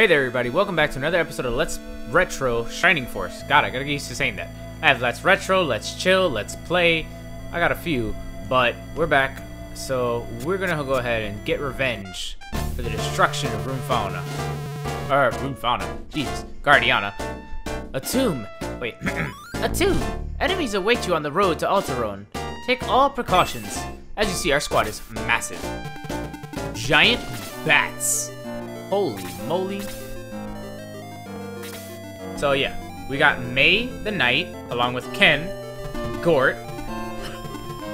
Hey there everybody, welcome back to another episode of Let's Retro Shining Force. God, I gotta get used to saying that. I have Let's Retro, Let's Chill, Let's Play. I got a few, but we're back. So we're gonna go ahead and get revenge for the destruction of Room Fauna. Or, Room Fauna. Jesus. Guardiana. Atum. Wait. Atum. Enemies await you on the road to Alterone. Take all precautions. As you see, our squad is massive. Giant bats. Holy moly. So yeah, we got Mae the Knight, along with Ken, Gort.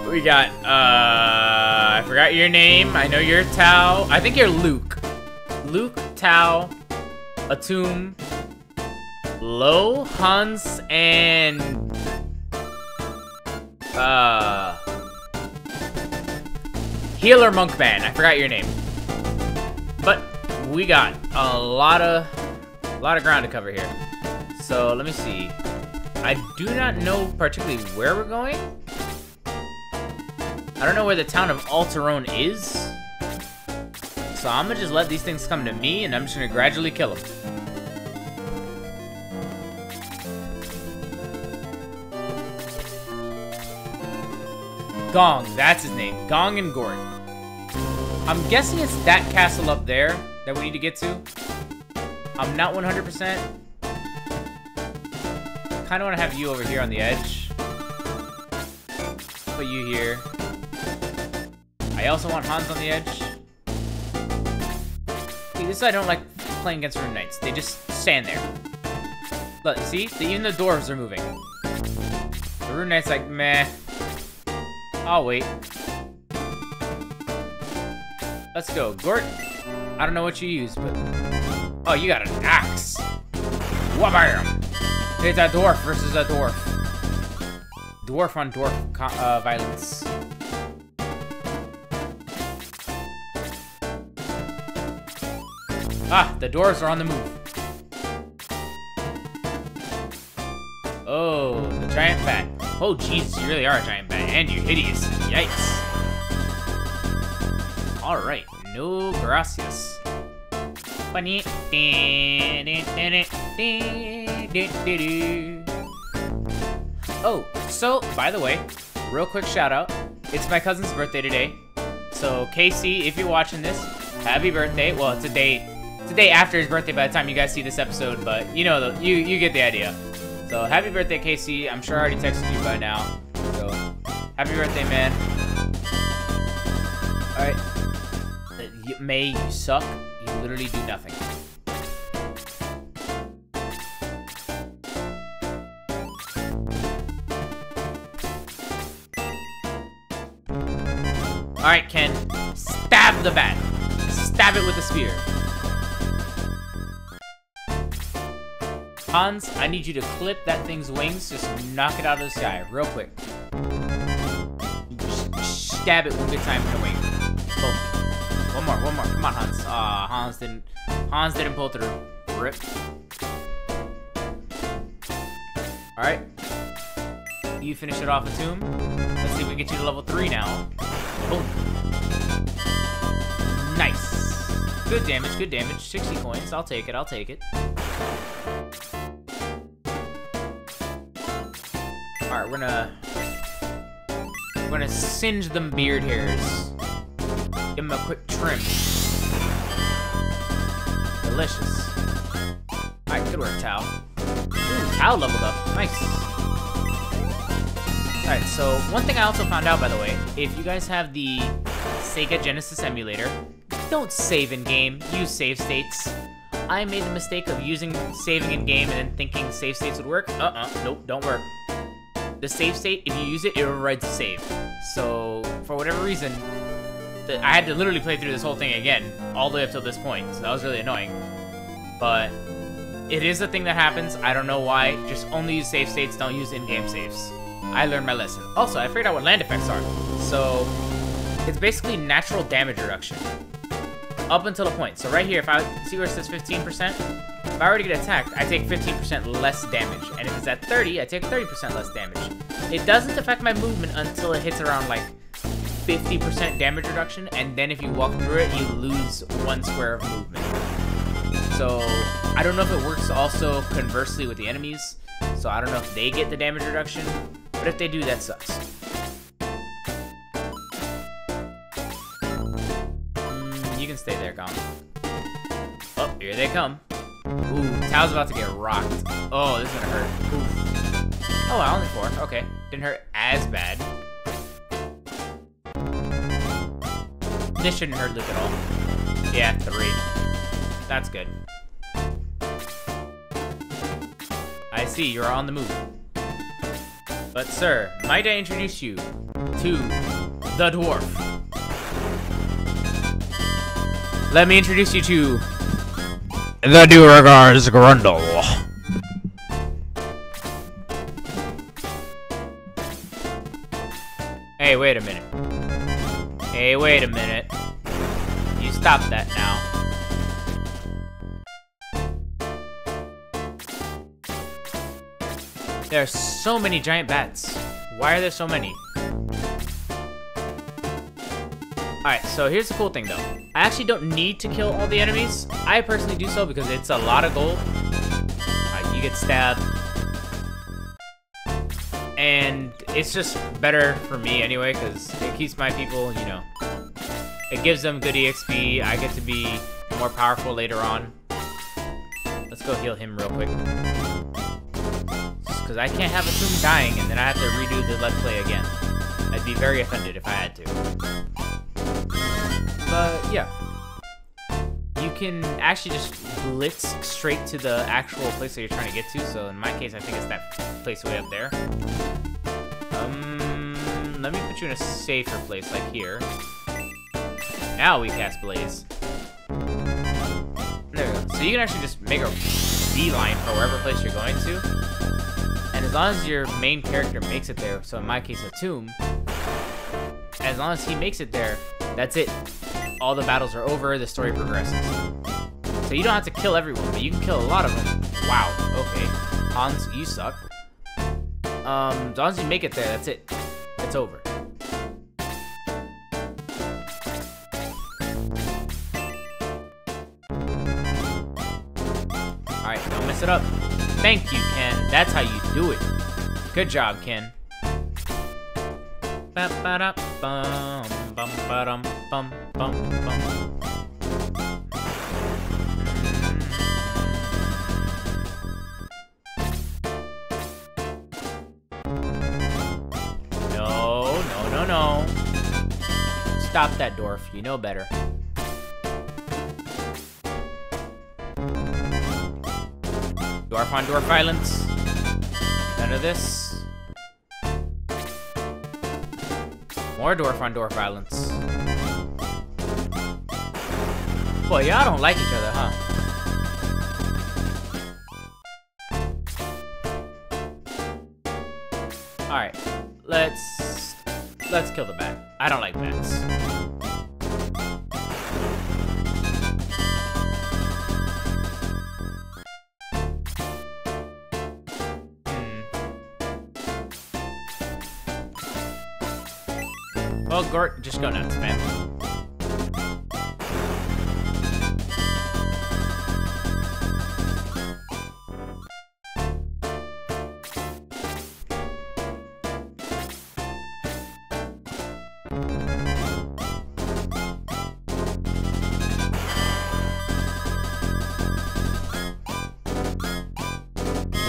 We got, uh, I forgot your name. I know you're Tao. I think you're Luke. Luke, Tao, Atum, Lowe, Hans, and, uh, Healer Monkman. I forgot your name. We got a lot of a lot of ground to cover here. So let me see. I do not know particularly where we're going. I don't know where the town of Alterone is. So I'm gonna just let these things come to me and I'm just gonna gradually kill them. Gong, that's his name. Gong and Gort. I'm guessing it's that castle up there that we need to get to. I'm not 100%. Kind of want to have you over here on the edge. Put you here. I also want Hans on the edge. See, this is I don't like playing against Rune Knights. They just stand there. Look, see? even the dwarves are moving. The Rune Knight's like, meh. I'll wait. Let's go. Gort, I don't know what you use, but... Oh, you got an axe. Wabam! It's a dwarf versus a dwarf. Dwarf on dwarf uh, violence. Ah, the doors are on the move. Oh, the giant bat. Oh, Jesus, you really are a giant bat, and you're hideous. Yikes. Alright, no gracias. Oh, so, by the way, real quick shout out. It's my cousin's birthday today. So, Casey, if you're watching this, happy birthday. Well, it's a day, it's a day after his birthday by the time you guys see this episode, but you know, the, you, you get the idea. So, happy birthday, Casey. I'm sure I already texted you by now. So, happy birthday, man. Alright. Mae, you suck. Literally do nothing. Alright, Ken. Stab the bat. Stab it with a spear. Hans, I need you to clip that thing's wings. Just knock it out of the sky real quick. Stab it one good time in the wing. Boom. One more, one more. Come on, Hans. Ah, uh, Hans didn't. Hans didn't pull through. Rip. All right. You finish it off Atum. Let's see if we can get you to level three now. Boom. Nice. Good damage, good damage. 60 coins. I'll take it, I'll take it. Alright, we're gonna... We're gonna singe them beard hairs. Give them a quick trim. Delicious. Alright, good work, Tao. Ooh, Tao leveled up. Nice. Alright, so one thing I also found out, by the way, if you guys have the Sega Genesis emulator, don't save in-game, use save states. I made the mistake of using saving in-game and then thinking save states would work. Uh-uh, nope, don't work. The save state, if you use it, it overrides the save. So, for whatever reason, I had to literally play through this whole thing again, all the way up till this point, so that was really annoying. But, it is a thing that happens, I don't know why, just only use save states, don't use in-game saves. I learned my lesson. Also, I figured out what land effects are. So, it's basically natural damage reduction. Up until a point. So right here, if I see where it says 15%, if I were to get attacked, I take 15% less damage. And if it's at 30, I take 30% less damage. It doesn't affect my movement until it hits around like 50% damage reduction, and then if you walk through it, you lose one square of movement. So I don't know if it works also conversely with the enemies. So I don't know if they get the damage reduction. But if they do, that sucks. Mm, you can stay there, Gong. Oh, here they come. Ooh, Tao's about to get rocked. Oh, this is gonna hurt. Oh, only four. Okay. Didn't hurt as bad. This shouldn't hurt Luke at all. Yeah, three. That's good. I see, you're on the move. But sir, might I introduce you to the dwarf? Let me introduce you to the Duergar's Grundle. Stop that now. There are so many giant bats. Why are there so many? Alright, so here's the cool thing though. I actually don't need to kill all the enemies. I personally do so because it's a lot of gold. you get stabbed. And it's just better for me anyway because it keeps my people, you know. It gives them good EXP. I get to be more powerful later on. Let's go heal him real quick because I can't have Atum dying and then I have to redo the Let's Play again. I'd be very offended if I had to. But, yeah. You can actually just blitz straight to the actual place that you're trying to get to, so in my case, I think it's that place way up there. Um, let me put you in a safer place, like here. Now we cast Blaze. There we go. So you can actually just make a beeline for wherever place you're going to. And as long as your main character makes it there, so in my case, Atum, as long as he makes it there, that's it. All the battles are over, the story progresses. So you don't have to kill everyone, but you can kill a lot of them. Wow, okay. Hans, you suck. Um, as long as you make it there, that's it. It's over. Mess it up. Thank you, Ken. That's how you do it. Good job, Ken. No, no, no, no. Stop that, dwarf. You know better. Dwarf on dwarf violence. None of this. More dwarf on dwarf violence. Boy, y'all don't like each other, huh? Alright, let's... Let's kill the bat. I don't like bats. Just go nuts, man.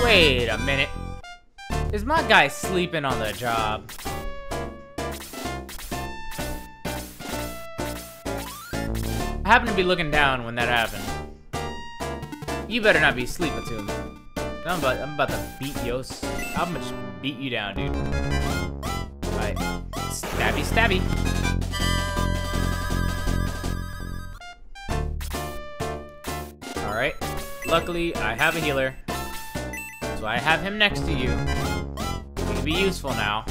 Wait a minute. Is my guy sleeping on the job? I happened to be looking down when that happened. You better not be sleeping to me. I'm about, I'm about to beat you. I'm gonna just beat you down, dude. Alright. Stabby, stabby. Alright. Luckily, I have a healer. So I have him next to you. He can be useful now.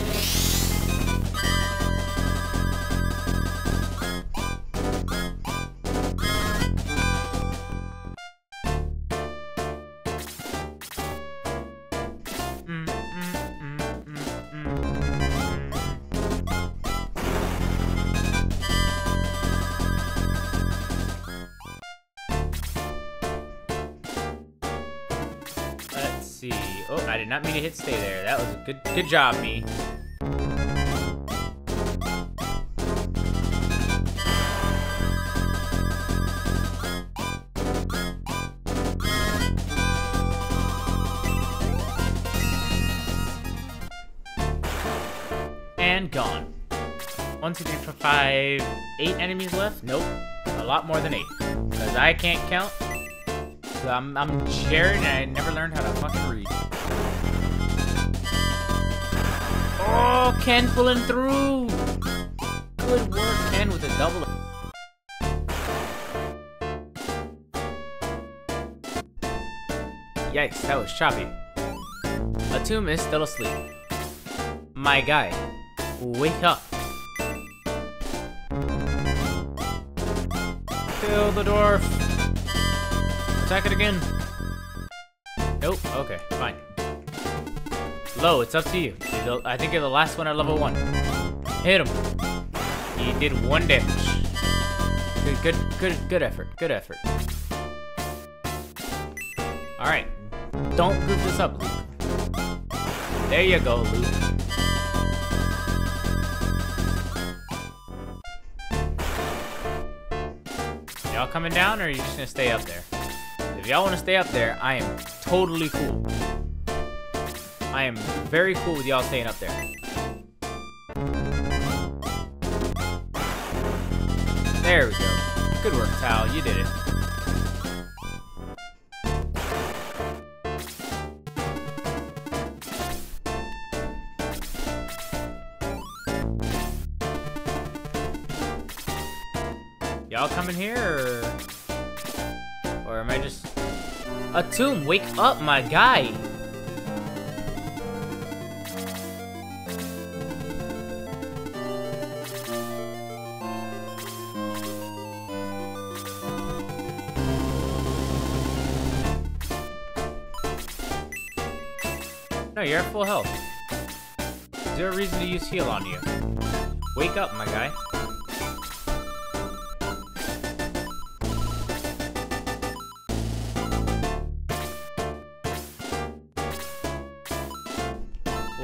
Oh, I did not mean to hit stay there. That was a good, good job, me. And gone. One, two, three, four, five, eight enemies left? Nope. A lot more than eight. Because I can't count. I'm, I'm Jared and I never learned how to fucking read. Oh, Ken pulling through! Good work, Ken, with a double. Yikes, that was choppy. Atum is still asleep. My guy, wake up. Kill the dwarf. Attack it again. Nope, okay, fine. Lowe, it's up to you. The- I think you're the last one at level one. Hit him. He did one damage. Good, good, good, good effort. Good effort. All right. Don't goof this up, Luke. There you go, Luke. Y'all coming down, or are you just gonna stay up there? If y'all want to stay up there, I am totally cool. I am very cool with y'all staying up there. There we go. Good work, Tao. You did it. Y'all coming here, or... Or am I just... Atum, wake up, my guy! Full health. Zero reason to use heal on you. Wake up, my guy.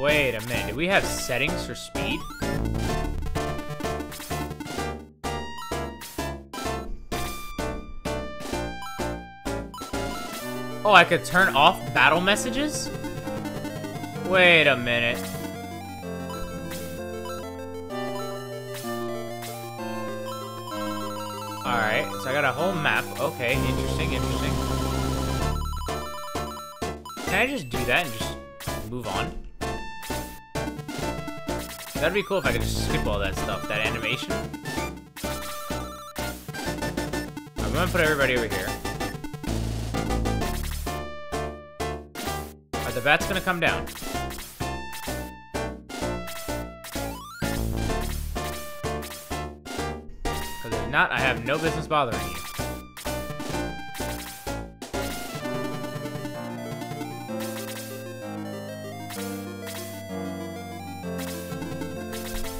Wait a minute, do we have settings for speed? Oh, I could turn off battle messages? Wait a minute. Alright, so I got a whole map. Okay, interesting, interesting. Can I just do that and just move on? That'd be cool if I could just skip all that stuff, that animation. I'm gonna put everybody over here. Are the bats gonna come down? Not, I have no business bothering you.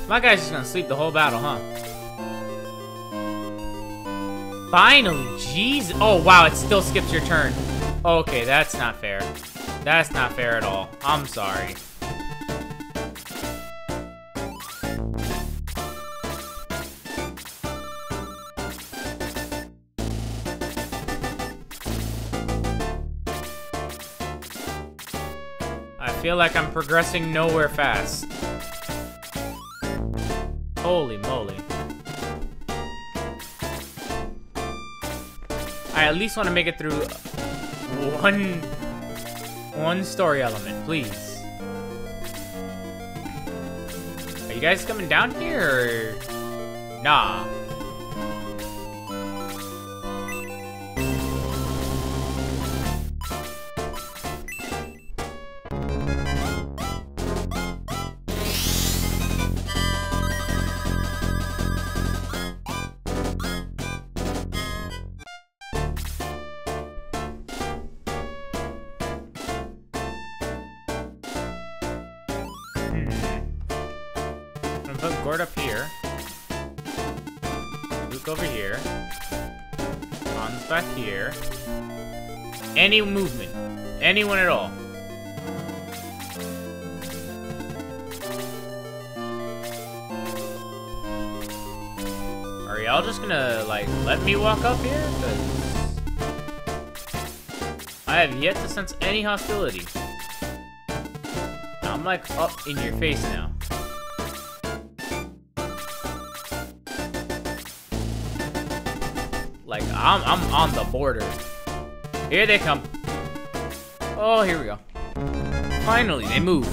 My guy's just gonna sleep the whole battle, huh? Finally, jeez. Oh, wow, it still skips your turn. Okay, that's not fair. That's not fair at all. I'm sorry. Feel like I'm progressing nowhere fast. Holy moly. I at least want to make it through one one story element, please. Are you guys coming down here nah? any movement. Anyone at all. Are y'all just gonna, like, let me walk up here? I have yet to sense any hostility. I'm, like, up in your face now. Like, I'm, I'm on the border. Here they come. Oh, here we go. Finally, they move.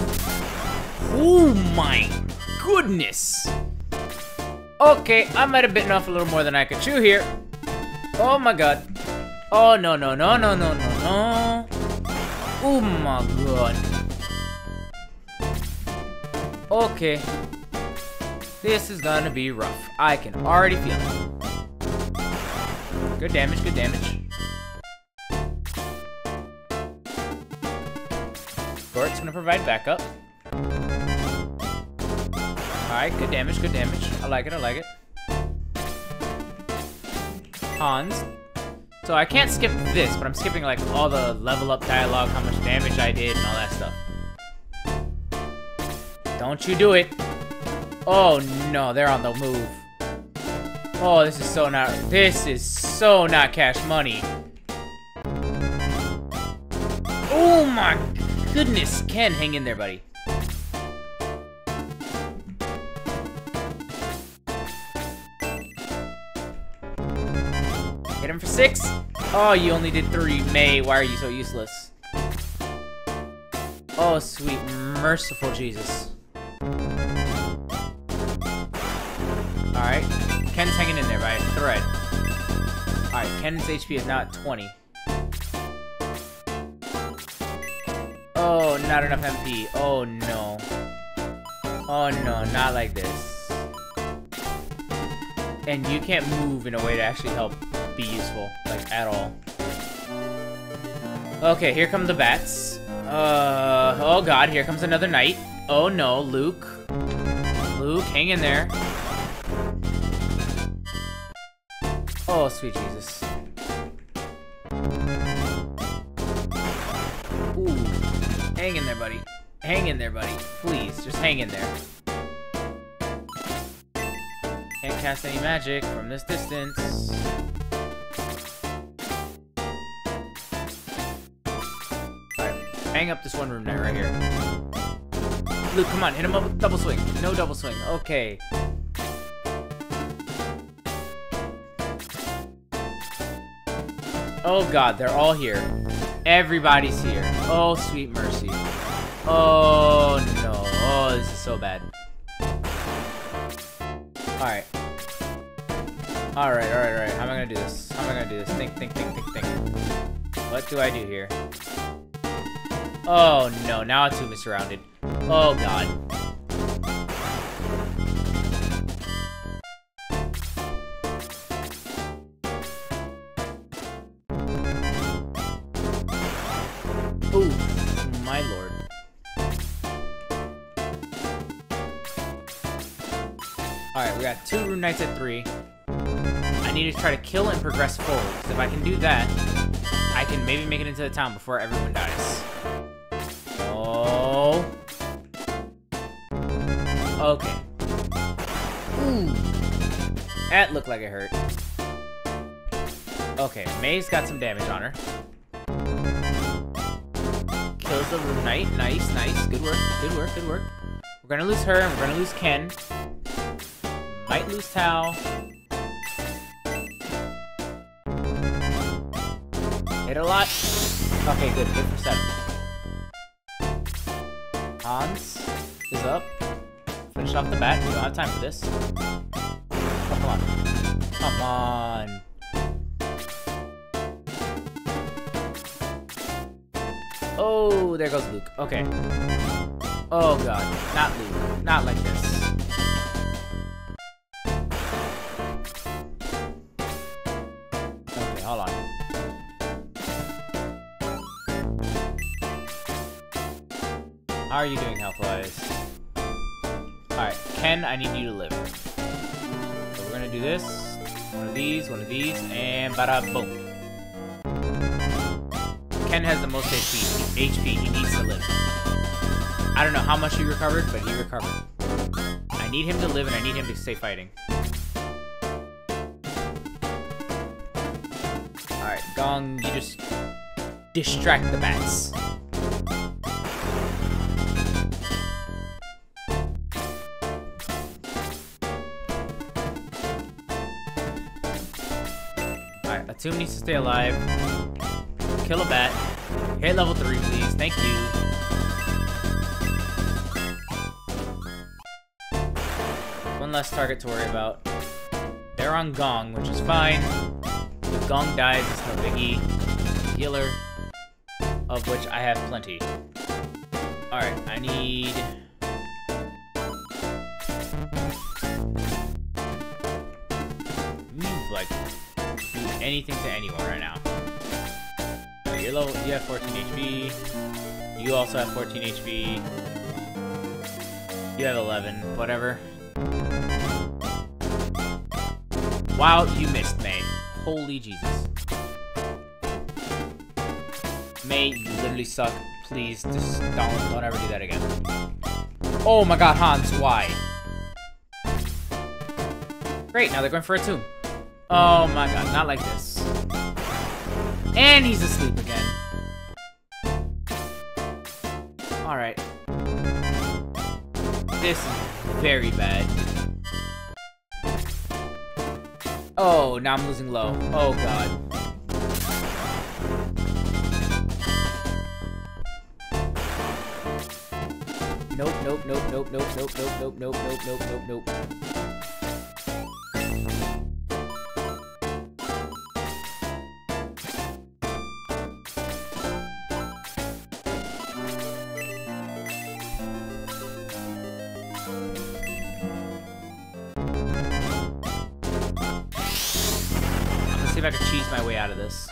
Oh my goodness! Okay, I might have bitten off a little more than I could chew here. Oh my god. Oh, no, no, no, no, no, no, no. Oh my god. Okay. This is gonna be rough. I can already feel it. Good damage, good damage. Gort's gonna provide backup. Alright, good damage, good damage. I like it, I like it. Hans. So I can't skip this, but I'm skipping like all the level up dialogue, how much damage I did, and all that stuff. Don't you do it. Oh no, they're on the move. Oh, this is so not, this is so not cash money. Oh my goodness, Ken, hang in there, buddy. Hit him for six. Oh, you only did three. Mae, why are you so useless? Oh, sweet, merciful Jesus. Alright. Ken's hanging in there by a thread. Alright, Ken's HP is now at 20. Not enough MP. Oh, no. Oh, no, not like this. And you can't move in a way to actually help be useful, like, at all. Okay, here come the bats. Uh, oh god, here comes another knight. Oh no, Luke. Luke, hang in there. Oh, sweet Jesus. Hang in there, buddy. Please, just hang in there. Can't cast any magic from this distance. Alright, Hang up this one rune knight right here. Luke, come on, hit him up with double swing. No double swing. Okay. Oh god, they're all here. Everybody's here. Oh, sweet mercy. Oh no. Oh, this is so bad. Alright. Alright, alright, alright. How am I gonna do this? How am I gonna do this? Think, think, think, think, think. What do I do here? Oh no, now Atsuma's surrounded. Oh god. Rune Knights at three. I need to try to kill and progress forward. Because if I can do that, I can maybe make it into the town before everyone dies. Oh. Okay. Ooh. That looked like it hurt. Okay, Mae's got some damage on her. Kills the Rune Knight. Nice, nice. Good work, good work, good work. We're gonna lose her, and we're gonna lose Ken. Might lose Tao. Hit a lot. Okay, good. Hit for seven. Hans is up. Finish off the bat. We don't have time for this. Oh, come on. Come on. Oh, there goes Luke. Okay. Oh god. Not Luke. Not like this. you doing health-wise? Alright, Ken, I need you to live. So we're gonna do this, one of these, one of these, and bada boom. Ken has the most HP. HP, he needs to live. I don't know how much he recovered, but he recovered. I need him to live and I need him to stay fighting. Alright, Gong, you just distract the bats. Atum needs to stay alive. Kill a bat. Hit level 3, please. Thank you. One less target to worry about. They're on Gong, which is fine. If Gong dies, it's no biggie. Healer, of which I have plenty. Alright, I need... anything to anyone right now. You're low, you have 14 HP. You also have 14 HP. You have 11, whatever. Wow, you missed, Mae. Holy Jesus. Mae, you literally suck. Please, just don't, don't ever do that again. Oh my god, Hans, why? Great, now they're going for Atum. Oh my god, not like this. And he's asleep again. Alright. This is very bad. Oh, now I'm losing Lowe. Oh god. Nope, nope, nope, nope, nope, nope, nope, nope, nope, nope, nope, nope, nope. My way out of this.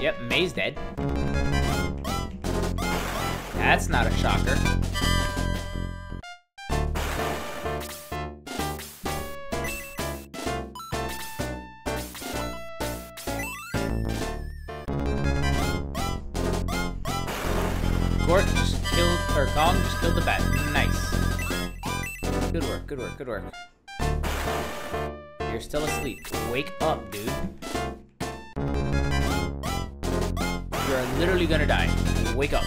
Yep, Mae's dead. That's not a shocker. Gort just killed, or Gong just killed the bat. Nice. Good work, good work, good work. Still asleep. Wake up, dude. You're literally gonna die. Wake up.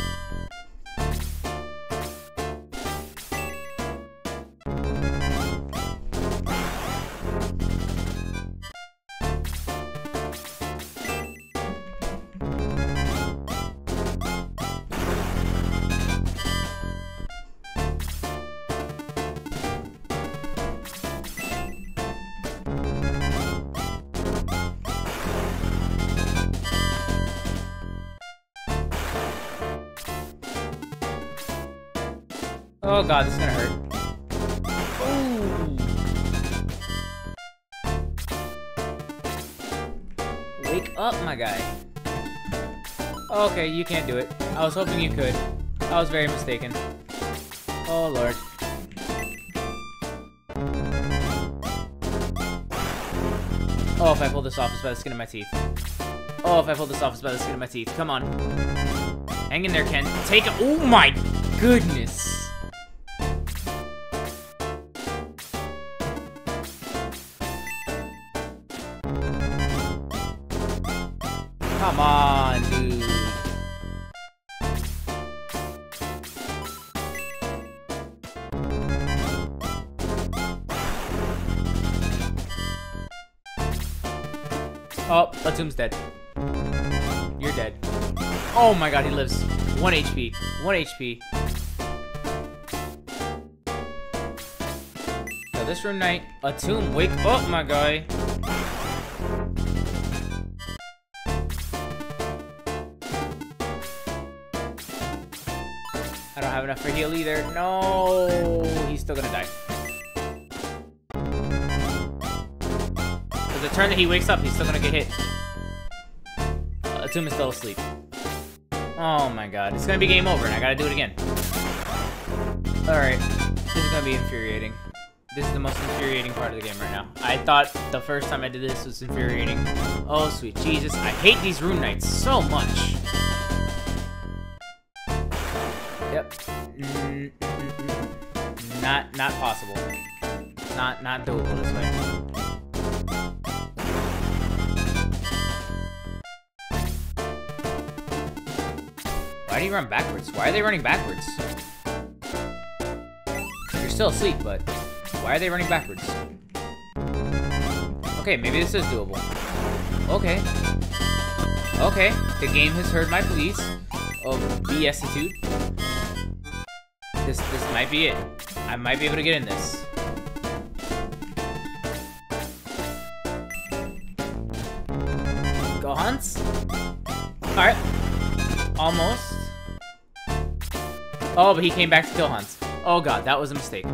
God, this is gonna hurt. Wake up, my guy. Okay, you can't do it. I was hoping you could. I was very mistaken. Oh lord. Oh, if I pull this off, it's by the skin of my teeth. Oh, if I pull this off, it's by the skin of my teeth. Come on. Hang in there, Ken. Take it. Oh my goodness. Oh my god, he lives. 1 HP. 1 HP. So this rune knight, tomb wake up, my guy. I don't have enough for heal either. No, he's still gonna die. So the turn that he wakes up, he's still gonna get hit. Uh, Atum is still asleep. Oh my god, it's gonna be game over and I gotta do it again. Alright, this is gonna be infuriating. This is the most infuriating part of the game right now. I thought the first time I did this was infuriating. Oh, sweet Jesus. I hate these rune knights so much. Yep. Mm, mm, mm, mm. Not, not possible. Not, not doable this way. Why do you run backwards? Why are they running backwards? You're still asleep, but why are they running backwards? Okay, maybe this is doable. Okay. Okay, the game has heard my pleas of BSitude. This this might be it. I might be able to get in this. Oh, but he came back to kill Hans. Oh god, that was a mistake.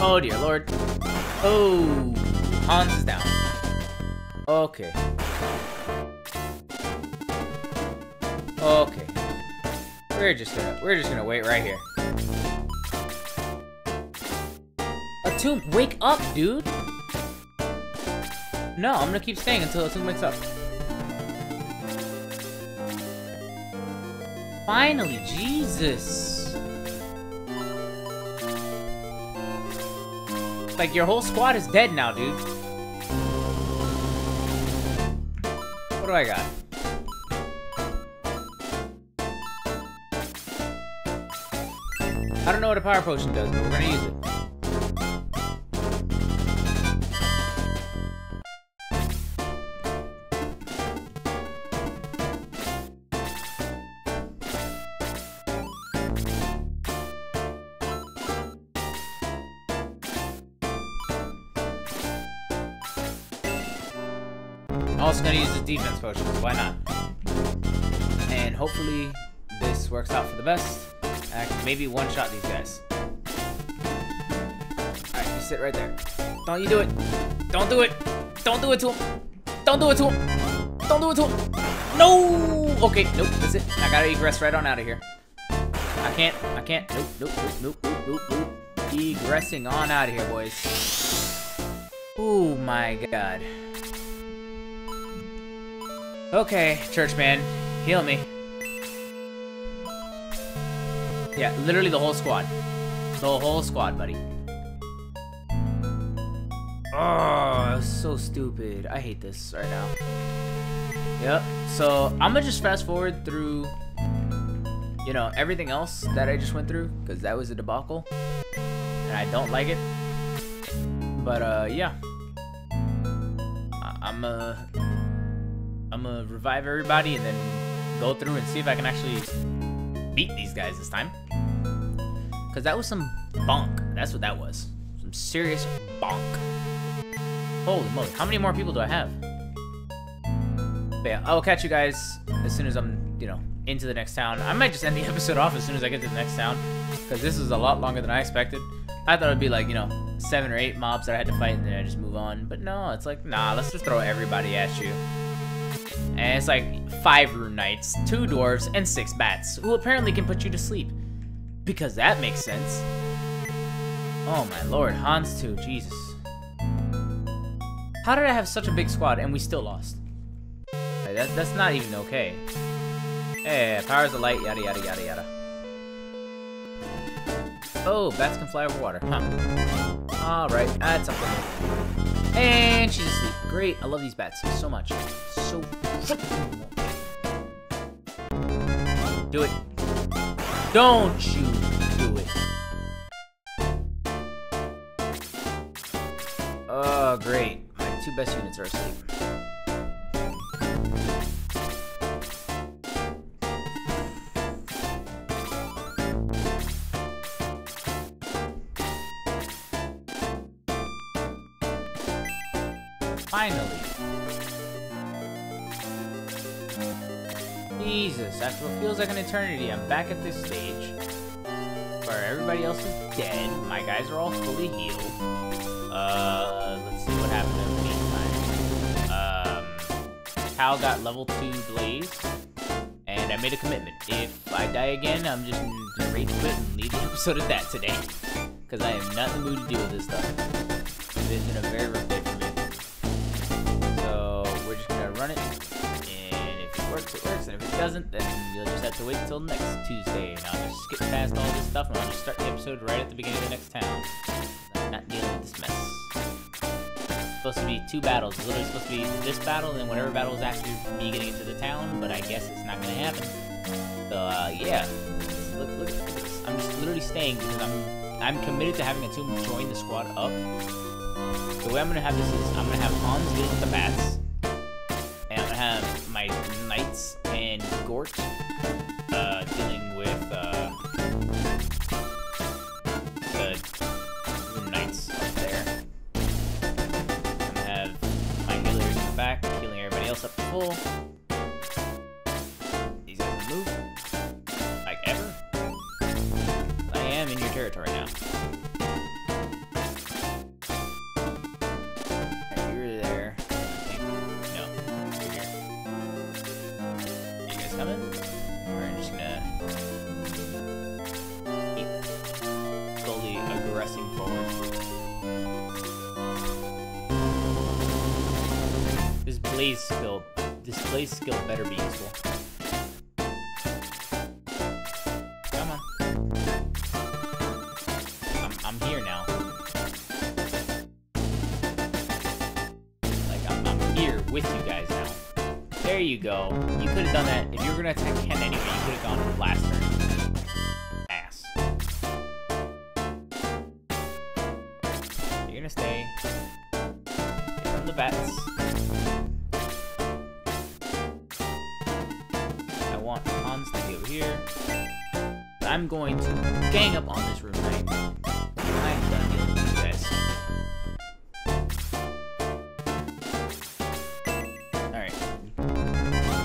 Oh dear lord. Oh, Hans is down. Okay. Okay. We're just gonna we're just gonna wait right here. Atum, wake up, dude! No, I'm gonna keep staying until Atum wakes up. Finally, Jesus! Like, your whole squad is dead now, dude. What do I got? I don't know what a power potion does, but we're gonna use it. Why not? And hopefully this works out for the best. I can maybe one-shot these guys. Alright, you sit right there. Don't you do it. Don't do it. Don't do it to him. Don't do it to him. Don't do it to him. No! Okay, nope, that's it. I gotta egress right on out of here. I can't, I can't. Nope, nope, nope, nope, nope, nope, nope. Egressing on out of here, boys. Oh my god. Okay, churchman, heal me. Yeah, literally the whole squad. The whole squad, buddy. Oh, so stupid. I hate this right now. Yep. So I'm gonna just fast forward through, you know, everything else that I just went through because that was a debacle, and I don't like it. But uh, yeah. I I'm uh I'm gonna revive everybody and then go through and see if I can actually beat these guys this time. Cause that was some bonk. That's what that was. Some serious bonk. Holy moly, how many more people do I have? But yeah, I'll catch you guys as soon as I'm, you know, into the next town. I might just end the episode off as soon as I get to the next town. Because this is a lot longer than I expected. I thought it'd be like, you know, seven or eight mobs that I had to fight and then I just move on. But no, it's like, nah, let's just throw everybody at you. And it's like five rune knights, two dwarves, and six bats, who apparently can put you to sleep. Because that makes sense. Oh my lord, Hans too, Jesus. How did I have such a big squad and we still lost? Like, that, that's not even okay. Hey, powers of light, yada yada yada yada. Oh, bats can fly over water, huh? Alright, that's something. And she's asleep. Great, I love these bats so much. So Do it. Don't you do it. Oh, great. My two best units are asleep. Finally. Jesus, after what feels like an eternity, I'm back at this stage. Where everybody else is dead, my guys are all fully healed. Uh, let's see what happened in the meantime. Um, Cal got level 2 Blaze, and I made a commitment. If I die again, I'm just gonna rage quit and leave the episode at that today. Because I am not in the mood to deal with this stuff. It has been a very run it. And if it works, it works. And if it doesn't, then you'll just have to wait until next Tuesday. And I'll just skip past all this stuff and I'll just start the episode right at the beginning of the next town. I'm not dealing with this mess. Supposed to be two battles. It's literally supposed to be this battle and then whatever battle is after me getting into the town, but I guess it's not going to happen. So, uh, yeah. Look, look. I'm just literally staying because I'm I'm committed to having a team join the squad up. The way I'm gonna have this is I'm gonna have Hans deal with the bats. My knights and Gort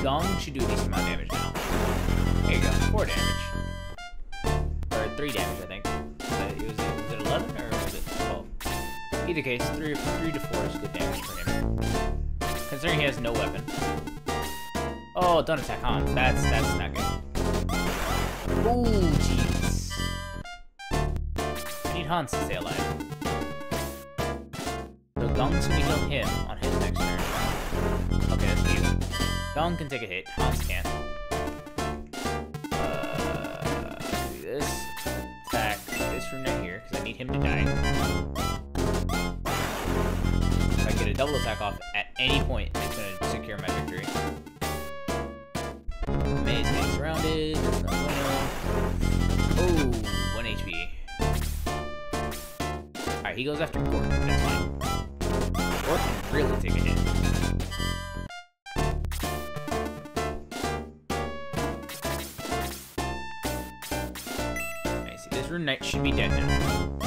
Gong should do a decent amount of damage now. There you go. Four damage. Or three damage, I think. But it was, was it 11 or was it 12? Either case, three, three to four is good damage for him. Considering he has no weapon. Oh, don't attack Hans. That's that's not good. Ooh, jeez. I need Hans to stay alive. So Gong's gonna him on his Gong can take a hit. Hans can't. Uh, do this. Attack this from right here, because I need him to die. If I get a double attack off at any point, it's gonna secure my victory. Mae's getting surrounded. That's not. Oh, 1 HP. Alright, he goes after Gort. That's fine. Gort can really take a hit. Be dead now.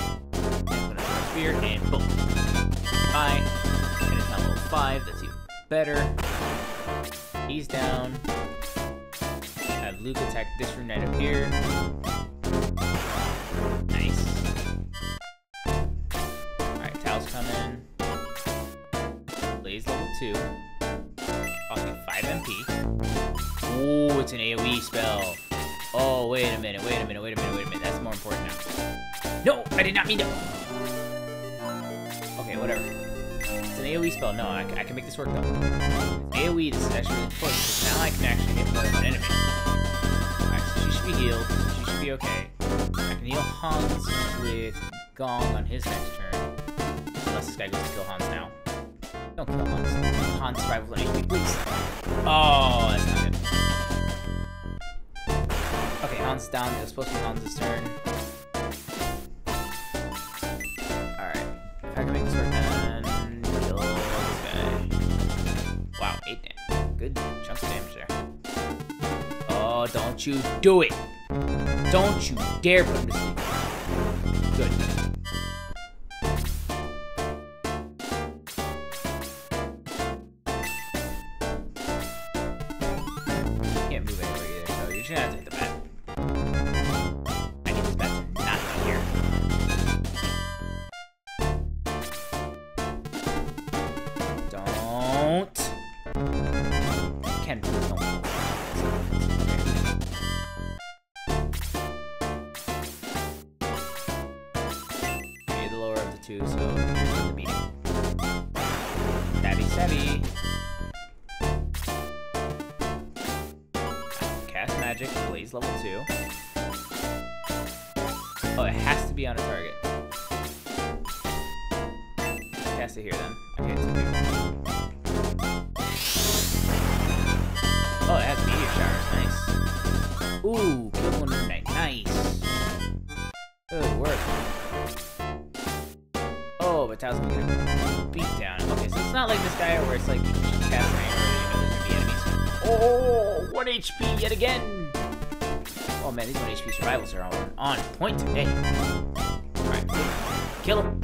Spear and boom. Bye. And it's level 5. That's even better. He's down. Have Luke attack this Rune Knight up here. Nice. Alright, Tao's coming. Blaze level 2. Costing 5 MP. Ooh, it's an AoE spell. Oh, wait a minute, wait a minute, wait a minute, wait a minute. That's more important now. No, I did not mean to. Okay, whatever. It's an AoE spell. No, I, I can make this work though. AoE, this is actually really because now I can actually hit more of an enemy. Alright, so she should be healed. She should be okay. I can heal Hans with Gong on his next turn. Unless this guy goes to kill Hans now. Don't kill Hans. Hans survival with please. Oh, that's not good. Okay, Hans down. It was supposed to be Hans' turn. If I can make this work, then kill this guy. Wow, 8 damage. Good chunk of damage there. Oh, don't you do it! Don't you dare put him to sleep. Good. Ken, please don't. You're HP yet again! Oh man, these 1 HP survivals are on, on point today. Alright, kill him.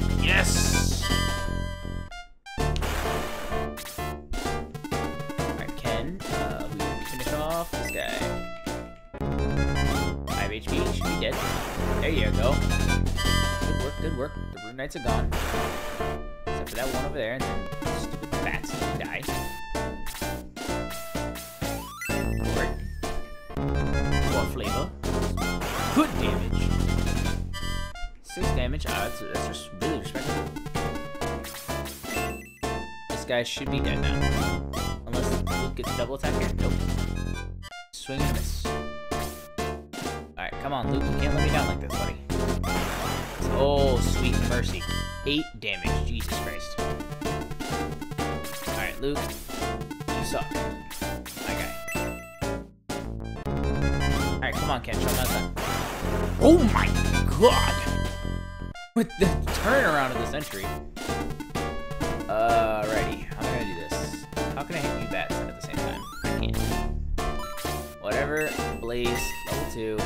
Damage. Ah, that's, that's just really respectable. This guy should be dead now. Unless Luke gets double attack here. Nope. Swing and miss. Alright, come on, Luke. You can't let me down like this, buddy. Oh, sweet mercy. Eight damage. Jesus Christ. Alright, Luke. You suck. Alright, come on, Ken. Show me it's. Oh my god! With the turnaround of the century. Alrighty, righty. How am gonna do this? How can I hit you bats at the same time? I can't. Whatever. Blaze, level 2.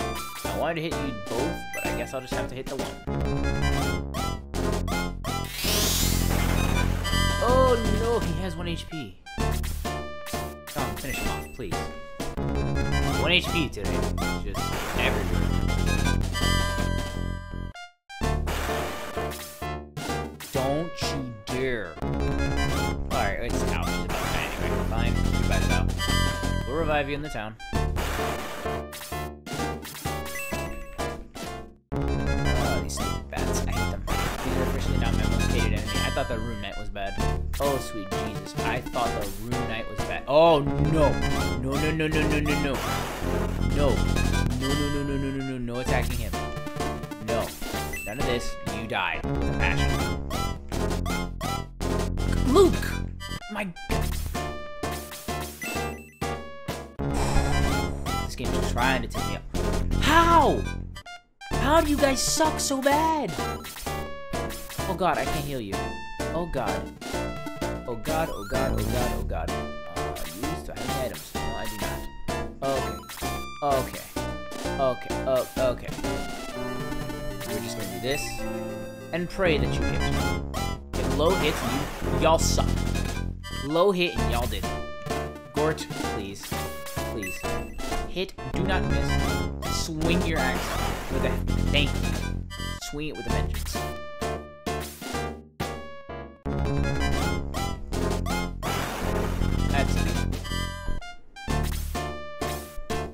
I wanted to hit you both, but I guess I'll just have to hit the one. Oh no, he has 1 HP. Come on, finish him off, please. 1 HP today. Just everywhere. Revive you in the town. Oh, these bats. I hate them. These are officially not my most hated enemy. I thought the Rune Knight was bad. Oh, sweet Jesus. I thought the Rune Knight was bad. Oh, no. No, no, no, no, no, no, no. No. No, no, no, no, no, no, no. No attacking him. No. None of this. You die with. Luke! My god. Trying to take me out. How? How do you guys suck so bad? Oh god, I can't heal you. Oh god. Oh god, oh god, oh god, oh god. Uh, use, do I have items? No, I do not. Okay. Okay. Okay, oh, okay. We're just gonna do this. And pray that you hit. If Lowe hits, you, y'all suck. Lowe hit and y'all did. Gort, please. Please. Hit, do not miss. Swing your axe with a thank you. Swing it with a vengeance. That's it.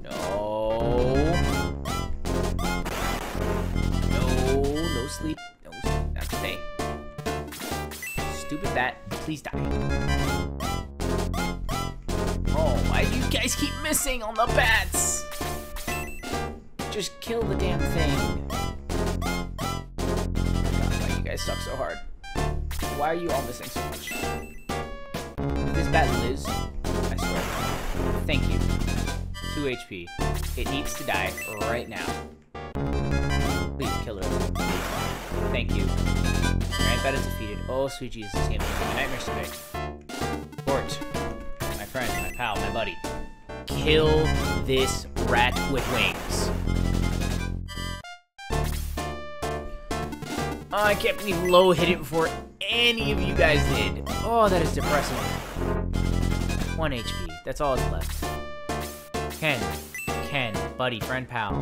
No. No, no sleep. No sleep. Not today. Stupid bat, please die. Missing on the bats? Just kill the damn thing. Why you guys suck so hard? Why are you all missing so much? This bat lives, I swear. Thank you. 2 HP. It needs to die right now. Please kill her. Thank you. Alright, that is defeated. Oh, sweet Jesus, this game is giving me nightmares today. Gort, my friend, my pal, my buddy. Kill this rat with wings. Oh, I can't believe Lowe hit it before any of you guys did. Oh, that is depressing. 1 HP. That's all that's left. Ken. Ken. Buddy. Friend. Pal.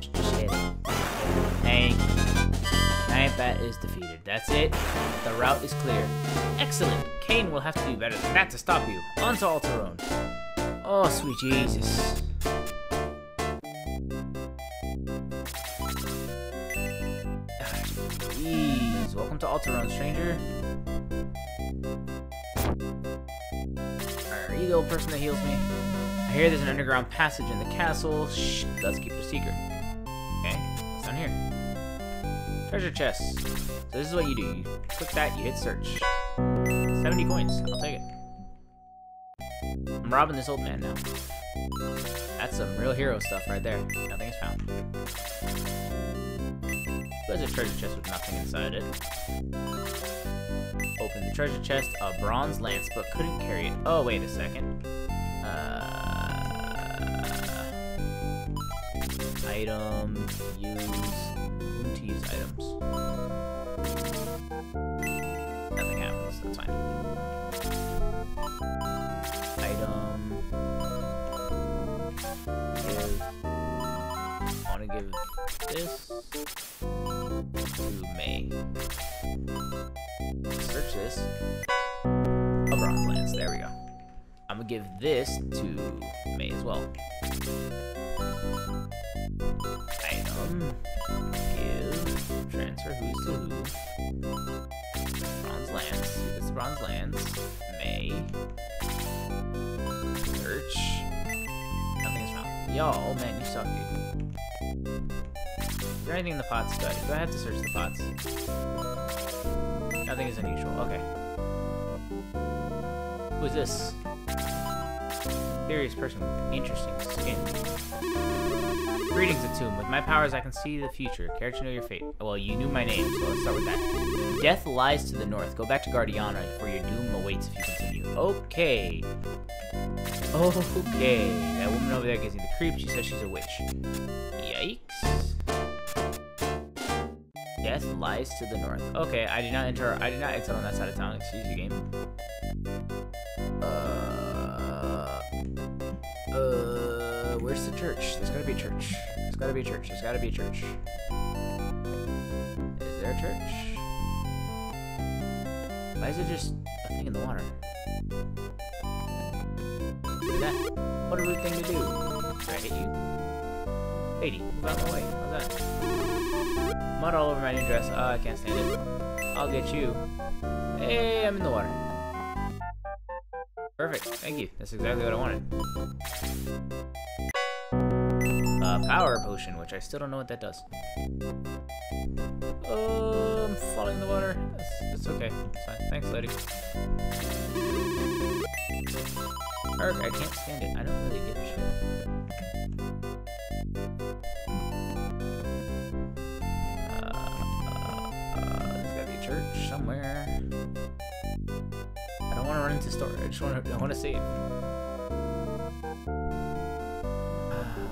Just hit it. Thank you. Bat is defeated. That's it. The route is clear. Excellent. Kane will have to do better than that to stop you. On to Alterone. Oh, sweet Jesus. Jeez. Welcome to Alterone, stranger. Alright, are you the old person that heals me? I hear there's an underground passage in the castle. Shh, let's keep it a secret. Okay, what's down here? Treasure chest. So this is what you do. You click that, you hit search. 70 coins. I'll take it. I'm robbing this old man now. That's some real hero stuff right there. Nothing is found. There's a treasure chest with nothing inside it. Open the treasure chest, a bronze lance, but couldn't carry it. Oh, wait a second. Uh, item, use, to use items. Give this to Mae. Search this. A bronze lance. There we go. I'm gonna give this to Mae as well. Item. Give. Transfer who's to who. Bronze lance. This bronze lance. Mae. Search. Nothing's wrong. Yo, man, you suck, dude. Anything in the pots? Do I, do I have to search the pots? Nothing is unusual. Okay. Who is this? Mysterious person with interesting skin. Greetings, Atum. With my powers, I can see the future. Care to know your fate? Well, you knew my name, so let's start with that. Death lies to the north. Go back to Guardiana, for your doom awaits if you continue. Okay. Okay. That woman over there gives me the creep. She says she's a witch. Yikes. Death lies to the north. Okay, I did not enter. I did not exit on that side of town. Excuse you, game. Uh, uh, where's the church? There's gotta be a church. There's gotta be a church. There's gotta be a church. Is there a church? Why is it just a thing in the water? That what a rude thing to do? I hit you? Lady, move out of my way. How's that? Mud all over my new dress. Oh, I can't stand it. I'll get you. Hey, I'm in the water. Perfect. Thank you. That's exactly what I wanted. Uh, power potion, which I still don't know what that does. Oh, I'm falling in the water. It's, it's okay. It's fine. Thanks, lady. Arg, I can't stand it. I don't really give a shit. Somewhere. I don't want to run into storage. I just want to. I want to save.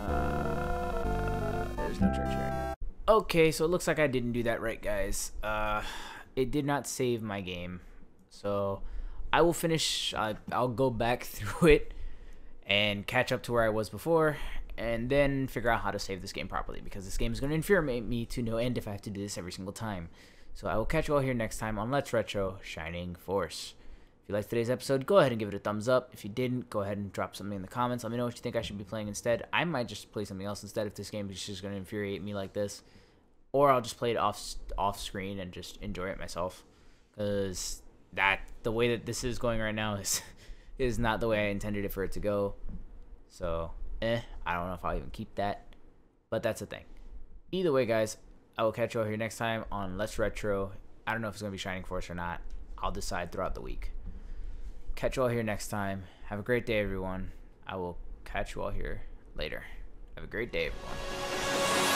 Uh, there's no church here. I. Okay, so it looks like I didn't do that right, guys. Uh, it did not save my game, so I will finish. Uh, I'll go back through it and catch up to where I was before, and then figure out how to save this game properly because this game is going to infuriate me to no end if I have to do this every single time. So I will catch you all here next time on Let's Retro Shining Force. If you liked today's episode, go ahead and give it a thumbs up. If you didn't, go ahead and drop something in the comments. Let me know what you think I should be playing instead. I might just play something else instead if this game is just going to infuriate me like this. Or I'll just play it off off screen and just enjoy it myself. Because that the way that this is going right now is is not the way I intended it for it to go. So, eh, I don't know if I'll even keep that. But that's the thing. Either way, guys, I will catch you all here next time on Let's Retro. I don't know if it's going to be Shining Force or not. I'll decide throughout the week. Catch you all here next time. Have a great day, everyone. I will catch you all here later. Have a great day, everyone.